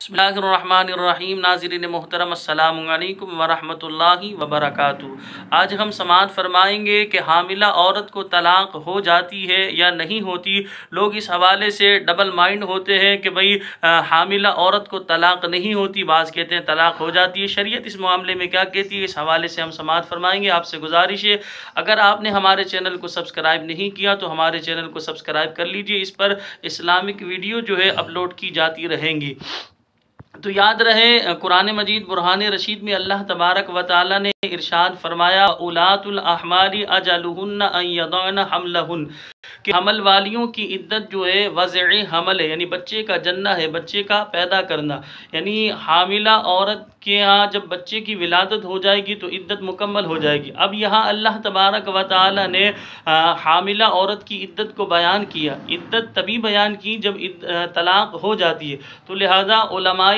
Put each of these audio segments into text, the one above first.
बसमीम नाजरीन मोहतरम अल्लाम वरहमतुल्लाहि वबरकातु आज हम समात फरमाएँगे कि हामिला औरत को तलाक़ हो जाती है या नहीं होती। लोग इस हवाले से डबल माइंड होते हैं कि भाई हामिला औरत को तलाक़ नहीं होती। बाज़ कहते हैं, तलाक़ हो जाती है। शरीयत इस मामले में क्या कहती है? इस हवाले से हम समात फरमाएँगे। आपसे गुजारिश है, अगर आपने हमारे चैनल को सब्सक्राइब नहीं किया तो हमारे चैनल को सब्सक्राइब कर लीजिए। इस पर इस्लामिक वीडियो जो है, अपलोड की जाती रहेंगी। तो याद रहे कुरान मजीद बुरहान रशीद में अल्लाह तबारक व ताली ने इरशाद फरमाया उलातुलहमारी अजलहन हमलहन। कि हमल वालियों की इद्दत जो है वज़ हमल है, यानी बच्चे का जन्ना है, बच्चे का पैदा करना। यानी हामिला औरत के यहाँ जब बच्चे की विलादत हो जाएगी तो इद्दत मुकम्मल हो जाएगी। अब यहाँ अल्लाह तबारक व ताली ने हामिला औरत की इद्दत को बयान किया। इद्दत तभी बयान की जब तलाक़ हो जाती है। तो लिहाजा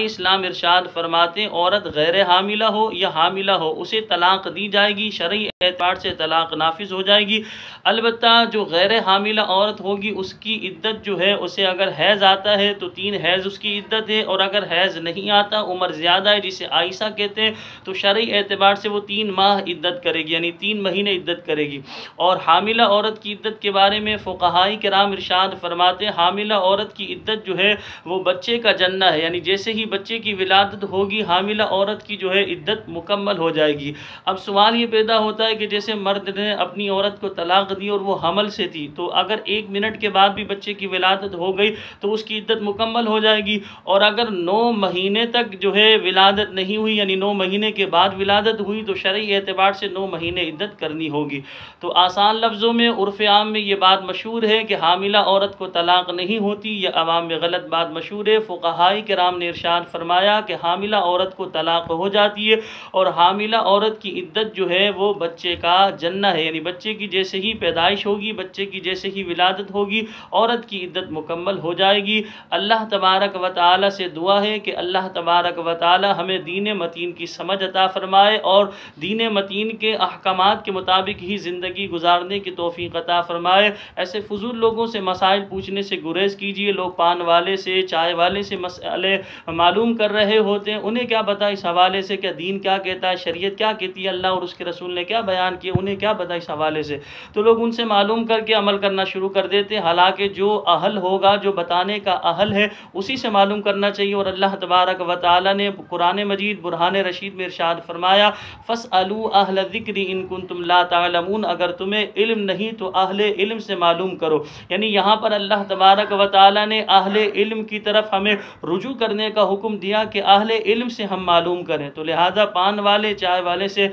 इस्लाम इरशाद फरमाते औरत गैर हामिला हो या हामिला हो, उसे तलाक़ दी जाएगी शर्य एतबार से तलाक़ नाफिज हो जाएगी। अलबत् जो गैर हामिला औरत होगी, उसकी इद्दत जो है, उसे अगर हैज़ आता है तो तीन हैज़ उसकी इद्दत है, और अगर हैज़ नहीं आता, उम्र ज़्यादा है, जिसे आयसा कहते हैं तो शर्य एतबार से वो तीन माह इद्दत करेगी, यानी तीन महीने इद्दत करेगी। और हामिला औरत की इद्दत के बारे में फ़ुकाहाई कराम इरशाद फरमाते हामिला औरत की इद्दत जो है, वो बच्चे का जन्ना है, यानी जैसे ही बच्चे की विलादत होगी, हामिला औरत की जो है, इद्दत मुकम्मल हो जाएगी। अब सवाल ये पैदा होता है कि जैसे मर्द ने अपनी औरत को तलाक दी और वो हमल से थी तो अगर एक मिनट के बाद भी बच्चे की विलादत हो गई तो उसकी इद्दत मुकम्मल हो जाएगी। और अगर नौ महीने तक जो है विलादत नहीं हुई, यानी नौ महीने के बाद विलादत हुई तो शर्य एतबार से नौ महीने इद्दत करनी होगी। तो आसान लफ्ज़ों में, उर्फ़ आम में ये बात मशहूर है कि हामिला औरत को तलाक नहीं होती यह आवाम में गलत बात मशहूर है। फ़ुकाहाई कराम ने इरशाद फरमाया कि हामिला औरत को तलाक हो जाती है, और हामिला औरत की इद्दत जो है वो बच्चे का जन्ना है, यानी बच्चे की जैसे ही पैदाइश होगी, बच्चे की जैसे ही विलादत होगी, औरत की इद्दत मुकम्मल हो जाएगी। अल्लाह तबारक व ताली से दुआ है कि अल्लाह तबारक व ताली हमें दीन मतीन की समझ अता फ़रमाए और दीन मतीन के अहकाम के मुताबिक ही ज़िंदगी गुजारने की तोफ़ी अता फ़रमाए। ऐसे फजूल लोगों से, मसाइल पूछने से गुरेज कीजिए। लोग पान वाले से, चाय वाले से मसले मालूम कर रहे होते हैं। उन्हें क्या पता इस हवाले से क्या दीन क्या कहता है, शरीयत क्या कहती है, अल्लाह और उसके रसूल ने क्या बयान किया उन्हें क्या पता इस हवाले से? तो लोग उनसे मालूम करके अमल करना शुरू कर देते हैं। हालाँकि जो अहल होगा, जो बताने का अहल है, उसी से मालूम करना चाहिए। और अल्लाह तबारक व ताली ने कुरान मजीद, बुरहान रशीद में इरशाद फरमाया फ़स अलू अहल ज़िक्री इन कुन तुम लामून अगर तुम्हें इल्म नहीं तो अहल इल्म से मालूम करो। यानी यहाँ पर अल्लाह तबारक व ताली ने अहल इल्म की तरफ़ हमें रुजू करने का हुक्म दिया कि अहल इल्म से हम मालूम करें। तो लिहाजा पान वाले, चाय वाले से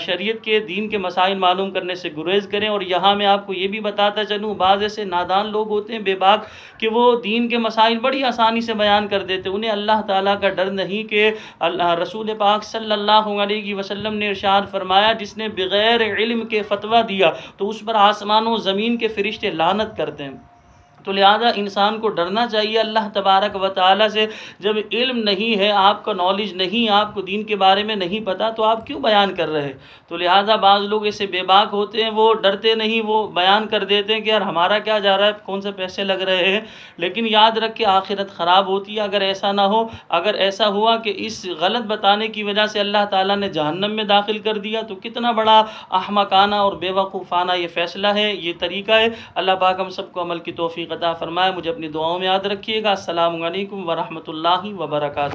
शरीयत के दीन के मसाइल मालूम करने से गुरेज करें। और यहाँ मैं आपको ये भी बताता चलूँ, बाज़ ऐसे नादान लोग होते हैं, बेबाक, कि वो दीन के मसाइल बड़ी आसानी से बयान कर देते उन्हें अल्लाह ताला का डर नहीं कि रसूल पाक सल्लल्लाहु अलैहि वसल्लम ने इरशाद फरमाया, जिसने बग़ैर इल्म के फतवा दिया तो उस पर आसमानों ज़मीन के फरिश्ते लानत करते हैं। तो लिहाजा इंसान को डरना चाहिए अल्लाह तबारक व ताली से। जब इल्म नहीं है, आपका नॉलेज नहीं, आपको दीन के बारे में नहीं पता तो आप क्यों बयान कर रहे तो लिहाजा बाज़ लोग ऐसे बेबाक होते हैं, वो डरते नहीं, वो बयान कर देते हैं कि यार हमारा क्या जा रहा है, कौन से पैसे लग रहे हैं? लेकिन याद रख के आखिरत ख़राब होती है, अगर ऐसा ना हो। अगर ऐसा हुआ कि इस गलत बताने की वजह से अल्लाह ताला ने जहन्नम में दाखिल कर दिया तो कितना बड़ा अहमकाना और बेवकूफ़ाना ये फ़ैसला है, ये तरीका है। अल्लाह पाक हम सबको अमल की तोफ़ी अता फ़रमाए मुझे अपनी दुआओं में याद रखिएगा। असल वरहमल वर्का